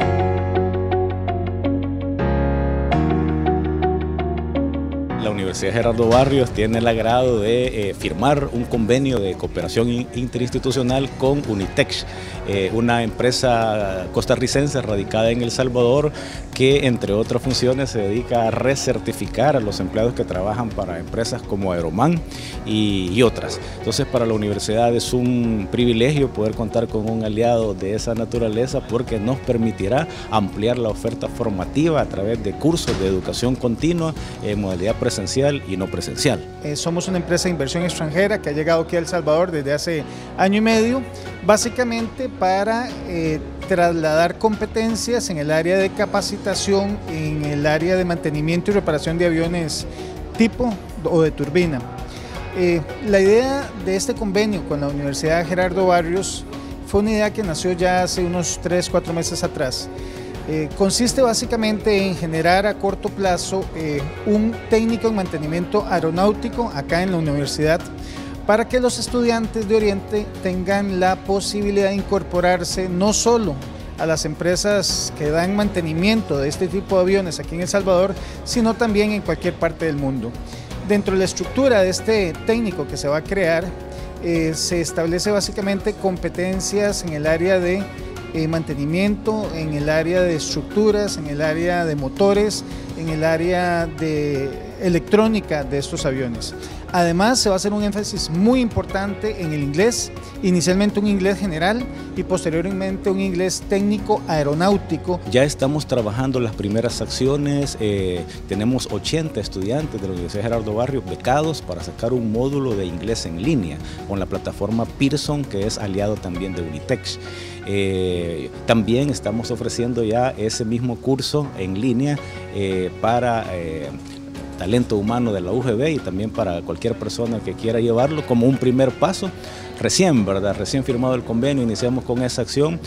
you La Universidad Gerardo Barrios tiene el agrado de eh, firmar un convenio de cooperación interinstitucional con Unitex, eh, una empresa costarricense radicada en El Salvador que entre otras funciones se dedica a recertificar a los empleados que trabajan para empresas como Aeroman y, y otras. Entonces para la universidad es un privilegio poder contar con un aliado de esa naturaleza porque nos permitirá ampliar la oferta formativa a través de cursos de educación continua en modalidad presencial presencial y no presencial. Eh, somos una empresa de inversión extranjera que ha llegado aquí a El Salvador desde hace año y medio, básicamente para eh, trasladar competencias en el área de capacitación, en el área de mantenimiento y reparación de aviones tipo o de turbina. Eh, la idea de este convenio con la Universidad Gerardo Barrios fue una idea que nació ya hace unos 3, 4 meses atrás. Eh, consiste básicamente en generar a corto plazo eh, un técnico en mantenimiento aeronáutico acá en la universidad para que los estudiantes de Oriente tengan la posibilidad de incorporarse no solo a las empresas que dan mantenimiento de este tipo de aviones aquí en El Salvador, sino también en cualquier parte del mundo. Dentro de la estructura de este técnico que se va a crear, eh, se establece básicamente competencias en el área de eh, mantenimiento en el área de estructuras, en el área de motores, en el área de electrónica de estos aviones. Además, se va a hacer un énfasis muy importante en el inglés, inicialmente un inglés general y posteriormente un inglés técnico aeronáutico. Ya estamos trabajando las primeras acciones, eh, tenemos 80 estudiantes de la Universidad Gerardo Barrio becados para sacar un módulo de inglés en línea con la plataforma Pearson, que es aliado también de Unitex. Eh, también estamos ofreciendo ya ese mismo curso en línea para eh, talento humano de la UGB y también para cualquier persona que quiera llevarlo como un primer paso. Recién, ¿verdad? Recién firmado el convenio, iniciamos con esa acción.